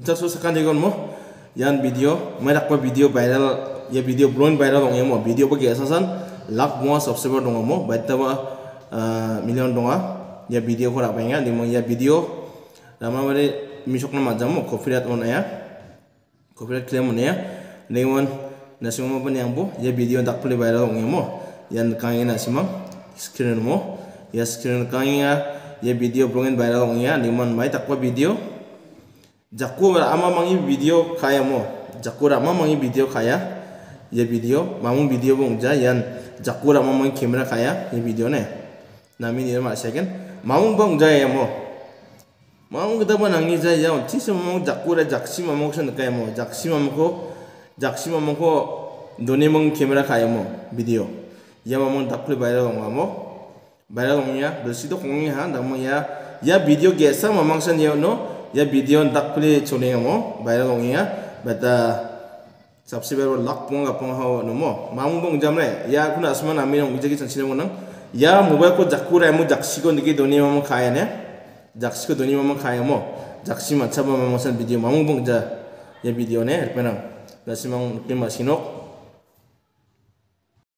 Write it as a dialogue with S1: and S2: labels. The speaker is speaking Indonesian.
S1: Terus sekarang dia mo, yan video, mereka apa video viral, ya video blown viral dong ya mo, video bagi asasan, lak mo subscriber dong mo, baik tawa million dong ya. Video ko apa ya, di ya video, lama mari misok nama jam mo, copyright mo na ya, copyright claim mo na ya, dengan nasi mo pun yang bu, ya video tak boleh viral dong ya mo, yan kaya nasi mo, screen mo, ya screen kaya ya video blown viral dong ya, dengan mai tak video jaku ama mangi video kaya mo. Jaku ama mangi video kaya ya video. Mamu video bong ja yan. Jaku ama mangi kamera kaya ya video ne. Nami ni ma second mamu bong ja ya mo. Mamu kita ba nangi ja ya ti se mamu jaku ra jaksi mamu ko kaya mo. Jaksi mamu ko jaksi mamu ko doni mong kamera kaya mo video. Ya mamu dakle viral dong mo viral dong ya. Bersido kongi ha damo ya. Ya video gesa mamang sen ya no ya video ndak pli chune mo bayra gong ya beta subscriber lock pong ga pong ha no mo mam gong jam re ya kun asman ami ng ujegi chan chine mon ya mobile ko jak pura mo jak sigo ndigi doni mo khaya ne jak sigo doni mo khaya mo jak sima chaba mo san video mam gong ja ya video ne herpena dasimang kemasinok